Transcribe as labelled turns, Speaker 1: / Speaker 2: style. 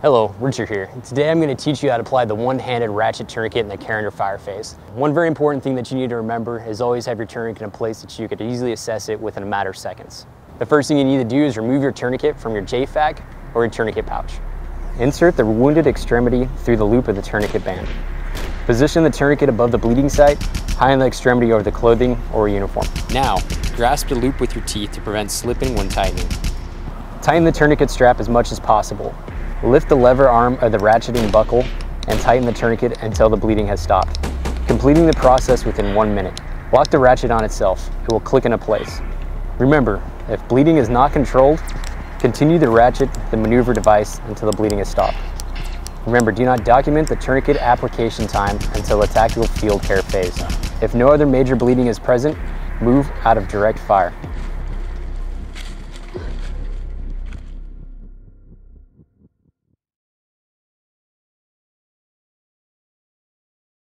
Speaker 1: Hello, Richard here. Today I'm going to teach you how to apply the one-handed ratchet tourniquet in the care under fire phase. One very important thing that you need to remember is always have your tourniquet in a place that you could easily assess it within a matter of seconds. The first thing you need to do is remove your tourniquet from your IFAK or your tourniquet pouch. Insert the wounded extremity through the loop of the tourniquet band. Position the tourniquet above the bleeding site, high on the extremity over the clothing or uniform. Now, grasp the loop with your teeth to prevent slipping when tightening. Tighten the tourniquet strap as much as possible. Lift the lever arm of the ratcheting buckle and tighten the tourniquet until the bleeding has stopped, completing the process within one minute. Lock the ratchet on itself. It will click into place. Remember, if bleeding is not controlled, continue to ratchet the maneuver device until the bleeding is stopped. Remember, do not document the tourniquet application time until the tactical field care phase. If no other major bleeding is present, move out of direct fire.